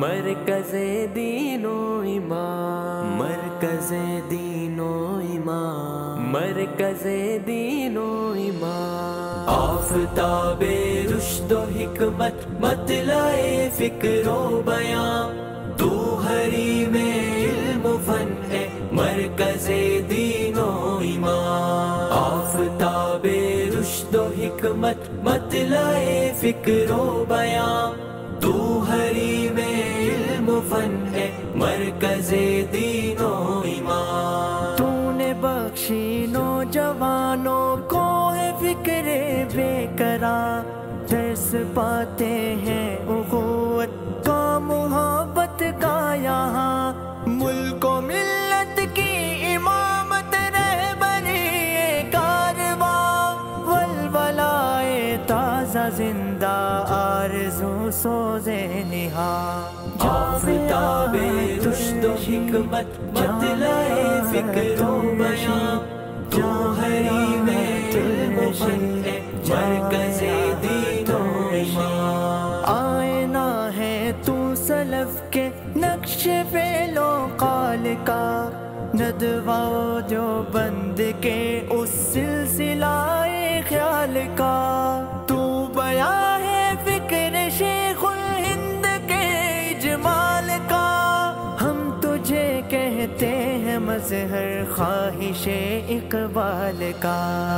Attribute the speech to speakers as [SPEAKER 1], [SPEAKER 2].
[SPEAKER 1] मरकज़े दीनो इमाम मरकज़े दीनो इमाम मरकज़े दीनो इमाम आफताबे रुश्दो हिकमत मतलाए फिक्रो बयां। तू हरी में इल्म फन है मरकज़े दीनो इमाम आफताबे रुश्दो हिकमत मतलाए फिक्रो बयां। मरकज़े दीनो ईमान।
[SPEAKER 2] तूने बख्शी नौजवानों को है फिक्रे बेकरा दर्स पाते हैं उखुवत का मोहब्बत का यहाँ। मुल्क मिल्लत ताज़ा ज़िंदा आरज़ू सोजे निहा।
[SPEAKER 1] आफताबे रुश्दो हिकमत मतलाए फिक्रो बयां। तू हरी में है मरकज़े दीनो ईमान
[SPEAKER 2] आईना है तू सलफ के नक्श फेलो काल का। नदवा जो बंद के उस सिलसिलाए ख्याल का। तुझे कहते हैं ख्वाहिश इकबाल का।